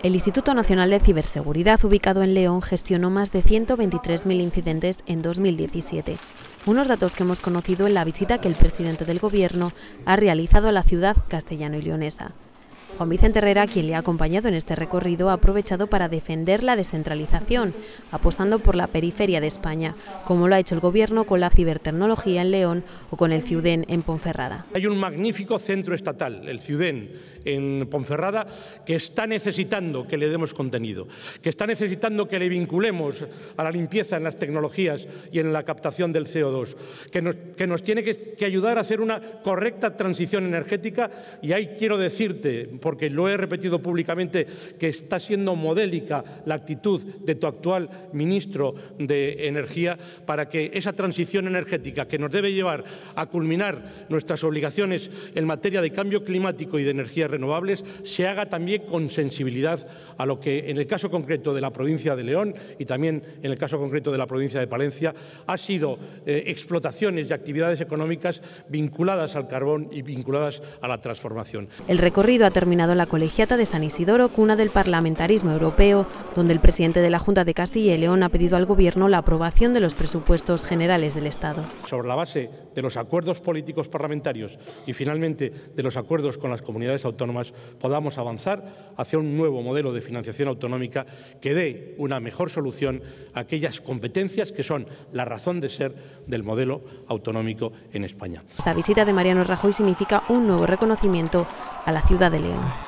El Instituto Nacional de Ciberseguridad, ubicado en León, gestionó más de 123.000 incidentes en 2017. Unos datos que hemos conocido en la visita que el presidente del Gobierno ha realizado a la ciudad castellano y leonesa. Juan Vicente Herrera, quien le ha acompañado en este recorrido, ha aprovechado para defender la descentralización, apostando por la periferia de España, como lo ha hecho el Gobierno con la cibertecnología en León o con el CIUDEN en Ponferrada. Hay un magnífico centro estatal, el CIUDEN en Ponferrada, que está necesitando que le demos contenido, que está necesitando que le vinculemos a la limpieza en las tecnologías y en la captación del CO2, que nos, tiene que ayudar a hacer una correcta transición energética y ahí quiero decirte, porque lo he repetido públicamente, que está siendo modélica la actitud de tu actual ministro de Energía para que esa transición energética que nos debe llevar a culminar nuestras obligaciones en materia de cambio climático y de energías renovables se haga también con sensibilidad a lo que en el caso concreto de la provincia de León y también en el caso concreto de la provincia de Palencia ha sido eh, explotaciones y actividades económicas vinculadas al carbón y vinculadas a la transformación. El recorrido ha terminado la colegiata de San Isidoro, cuna del parlamentarismo europeo, donde el presidente de la Junta de Castilla y León ha pedido al Gobierno la aprobación de los presupuestos generales del Estado. Sobre la base de los acuerdos políticos parlamentarios y finalmente de los acuerdos con las comunidades autónomas, podamos avanzar hacia un nuevo modelo de financiación autonómica que dé una mejor solución a aquellas competencias que son la razón de ser del modelo autonómico en España. Esta visita de Mariano Rajoy significa un nuevo reconocimiento a la ciudad de León.